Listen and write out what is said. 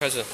开始。